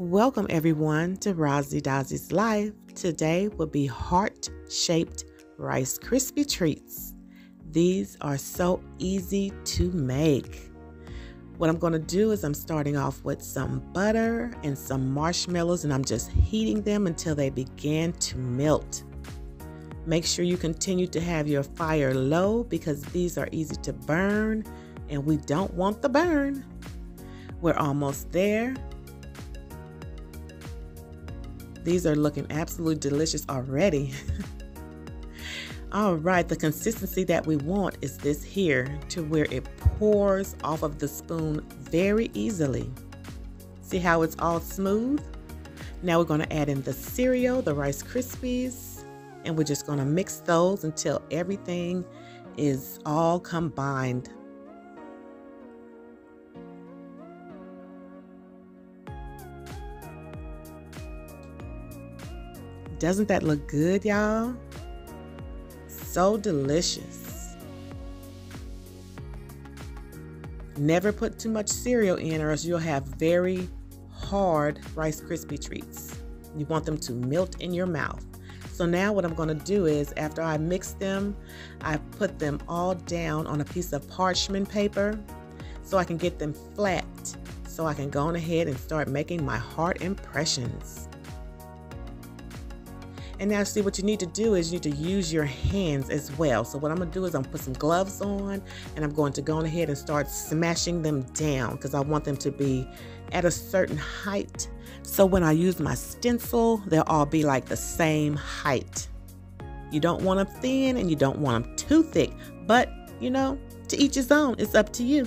Welcome everyone to Rozzy Dozzy's Life. Today will be heart-shaped Rice Krispie treats. These are so easy to make. What I'm going to do is I'm starting off with some butter and some marshmallows and I'm just heating them until they begin to melt. Make sure you continue to have your fire low because these are easy to burn and we don't want the burn. We're almost there. These are looking absolutely delicious already. All right, the consistency that we want is this here to where it pours off of the spoon very easily. See how it's all smooth? Now we're going to add in the cereal, the Rice Krispies, and we're just going to mix those until everything is all combined. Doesn't that look good, y'all? So delicious. Never put too much cereal in or else you'll have very hard Rice Krispie treats. You want them to melt in your mouth. So now what I'm going to do is after I mix them, I put them all down on a piece of parchment paper so I can get them flat so I can go on ahead and start making my heart impressions. And now see what you need to do is you need to use your hands as well. So what I'm gonna do is I'm gonna put some gloves on and I'm going to go on ahead and start smashing them down because I want them to be at a certain height. So when I use my stencil, they'll all be like the same height. You don't want them thin and you don't want them too thick, but you know, to each his own, it's up to you.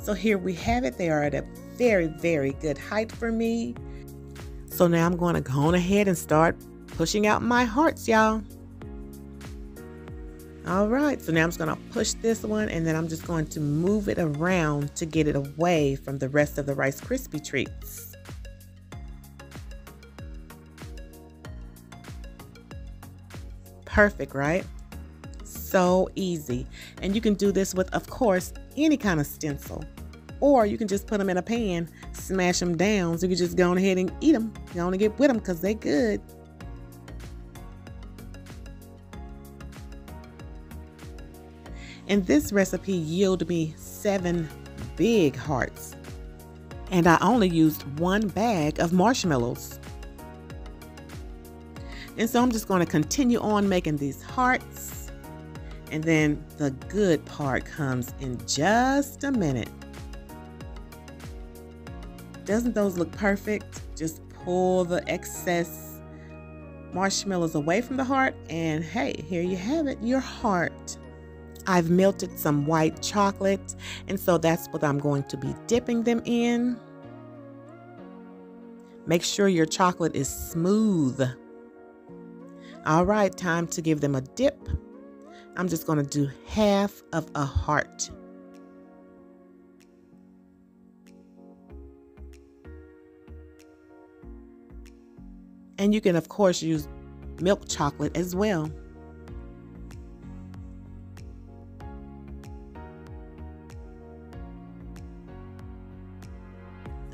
So here we have it. They are at a very, very good height for me. So now I'm going to go on ahead and start pushing out my hearts, y'all. All right, so now I'm just gonna push this one and then I'm just going to move it around to get it away from the rest of the Rice Krispie treats. Perfect, right? So easy. And you can do this with, of course, any kind of stencil. Or you can just put them in a pan, smash them down, so you can just go ahead and eat them. You to get with them because they're good. And this recipe yielded me seven big hearts. And I only used one bag of marshmallows. And so I'm just going to continue on making these hearts. And then the good part comes in just a minute. Doesn't those look perfect? Just pull the excess marshmallows away from the heart and hey, here you have it, your heart. I've melted some white chocolate, and so that's what I'm going to be dipping them in. Make sure your chocolate is smooth. All right, time to give them a dip. I'm just going to do half of a heart. And you can, of course, use milk chocolate as well.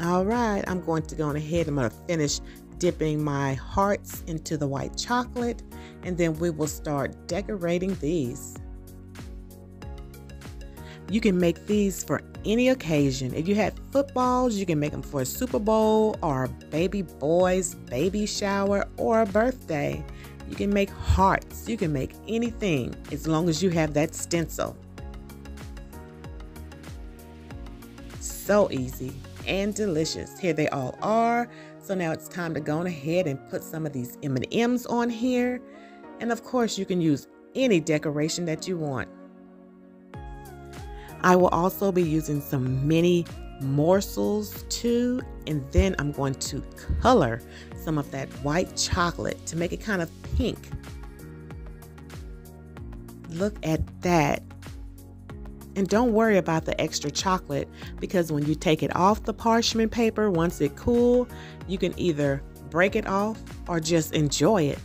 All right, I'm going to go ahead. I'm going to finish dipping my hearts into the white chocolate and then we will start decorating these. You can make these for any occasion. If you had footballs, you can make them for a Super Bowl or a baby boy's baby shower or a birthday. You can make hearts. You can make anything as long as you have that stencil. So easy and delicious. Here they all are. So now it's time to go ahead and put some of these M&Ms on here. And of course, you can use any decoration that you want. I will also be using some mini morsels too. And then I'm going to color some of that white chocolate to make it kind of pink. Look at that. And don't worry about the extra chocolate because when you take it off the parchment paper, once it cool, you can either break it off or just enjoy it.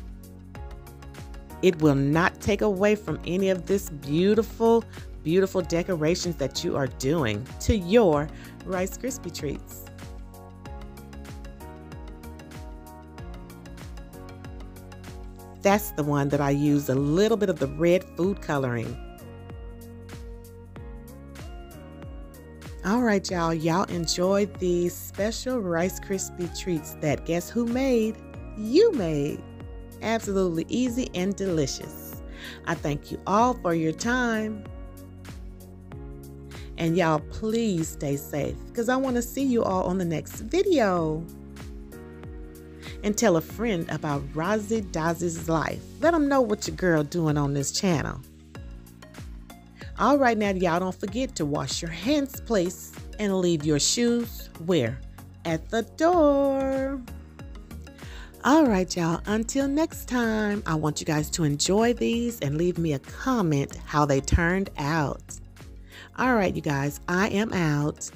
It will not take away from any of this beautiful, beautiful decorations that you are doing to your Rice Krispie treats. That's the one that I used a little bit of the red food coloring. All right, y'all. Y'all enjoy these special Rice Krispie treats that guess who made? You made. Absolutely easy and delicious. I thank you all for your time. And y'all, please stay safe because I want to see you all on the next video. And tell a friend about Rozzy Dozzy's life. Let them know what your girl doing on this channel. All right, now, y'all don't forget to wash your hands, please, and leave your shoes where? At the door. All right, y'all. Until next time, I want you guys to enjoy these and leave me a comment how they turned out. All right, you guys, I am out.